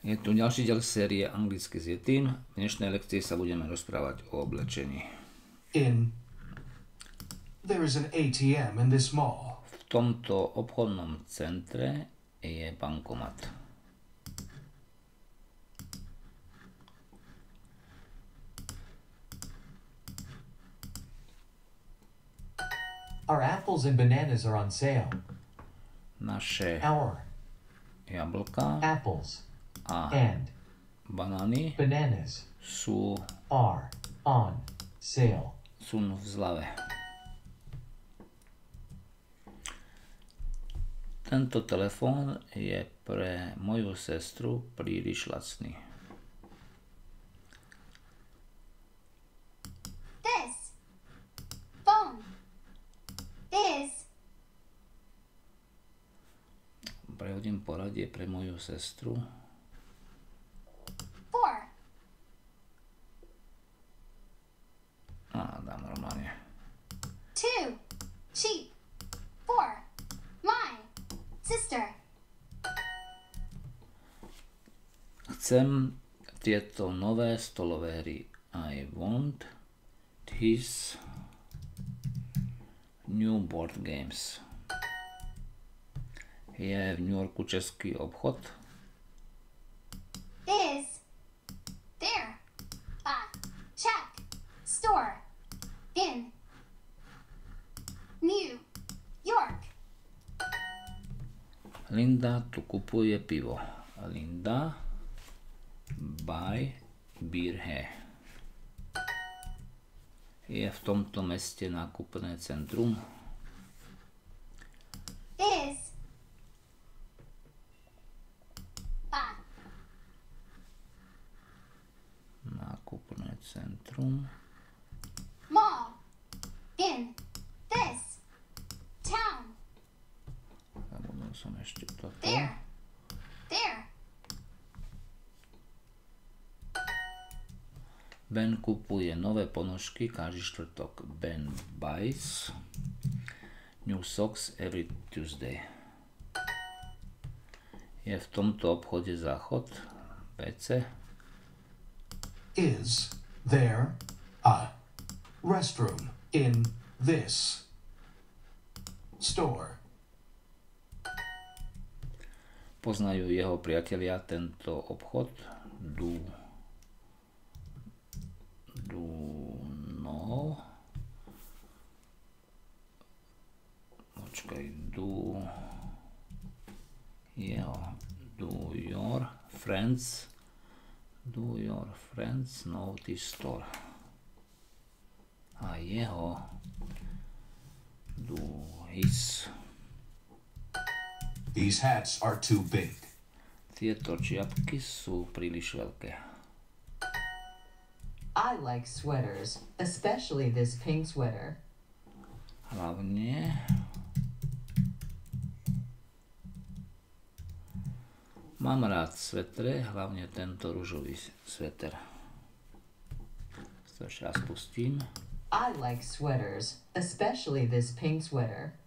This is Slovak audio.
Je tu ďalší diel série Anglicky s Yetim. V dnešnej lekcii sa budeme rozprávať o oblečení. In. There is an ATM in this mall. V tomto obchodnom centre je bankomat. Our apples and bananas are on sale. Naše Our jablka apples a and banány bananas sú, are on sale. sú v zlave. Tento telefón je pre moju sestru príliš lacný. This phone is Prehodím poradie pre moju sestru. Too cheap for my sister. Chcem tieto nové stolové hry. I want these new board games. Je v New Yorku český obchod. Is there a check store in New York? Linda tu kupuje pivo. Linda buy beer here. Je v tomto meste nákupné centrum. Is a Nákupné centrum. mall in this town? Zabudol som ešte toto. There. There. Ben kupuje nové ponožky každý štvrtok. Ben buys new socks every Tuesday. Je v tomto obchode záchod? WC? Is there a restroom in this store? Poznajú jeho priatelia tento obchod? Do know? Počkaj, do jeho, do your friends do your friends this store? A jeho do his These hats are too big. Tieto čiapky sú príliš veľké. I like sweaters, especially this pink sweater. Hlavne Mám rád svetre, hlavne tento rúžový sveter. To ešte raz pustím. I like sweaters, especially this pink sweater.